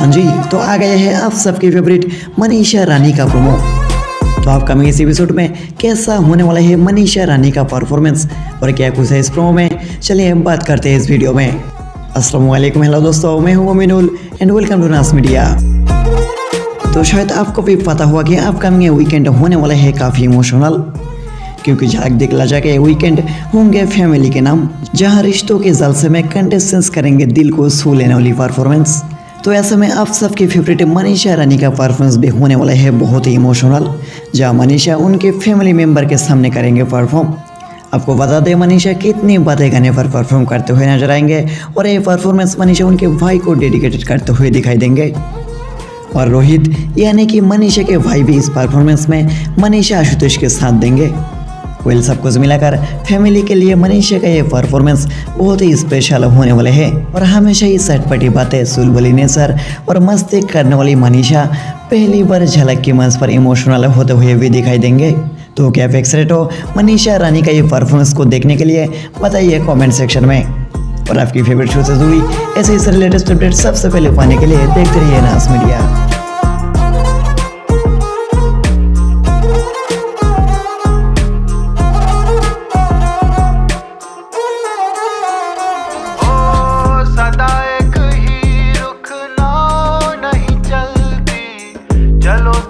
हाँ जी तो आ गया है आप सबके फेवरेट मनीषा रानी का प्रोमो तो आप कमेंगे इस एपिसोड में कैसा होने वाला है मनीषा रानी का परफॉर्मेंस और क्या कुछ है इस प्रोमो में, चलिए हम बात करते हैं इस वीडियो में। अस्सलाम वालेकुम हेलो दोस्तों, मैं हूँ Aminul and welcome to Nas media तो शायद आपको भी पता हुआ कि अपकमिंग वीकेंड होने वाला है काफ़ी इमोशनल क्योंकि झलक दिखला जाके वीकेंड होंगे फैमिली के नाम, जहाँ रिश्तों के जलसे में कंटेस्टेंस करेंगे दिल को सू लेने वाली परफॉर्मेंस तो ऐसे में आप सबके फेवरेट मनीषा रानी का परफॉर्मेंस भी होने वाला है, बहुत ही इमोशनल जहाँ मनीषा उनके फैमिली मेंबर के सामने करेंगे परफॉर्म आपको बता दें, मनीषा कितनी बातें गाने पर परफॉर्म करते हुए नज़र आएँगे और ये परफॉर्मेंस मनीषा उनके भाई को डेडिकेटेड करते हुए दिखाई देंगे। और रोहित, यानी कि मनीषा के भाई भी इस परफॉर्मेंस में मनीषा आशुतोष के साथ देंगे। वेल सब कुछ मिलाकर फैमिली के लिए मनीषा का ये परफॉर्मेंस बहुत ही स्पेशल होने वाले है। और हमेशा ही सटपटी बातें सुलबली नेचर और मस्ती करने वाली मनीषा पहली बार झलक की मंच पर इमोशनल होते हुए भी दिखाई देंगे। तो क्या फिक्स रेट हो? मनीषा रानी का ये परफॉर्मेंस को देखने के लिए बताइए कमेंट सेक्शन में। और आपकी फेवरेट शो से जुड़ी ऐसे ही लेटेस्ट अपडेट सबसे पहले पाने के लिए देखते रहिए नास मीडिया चलो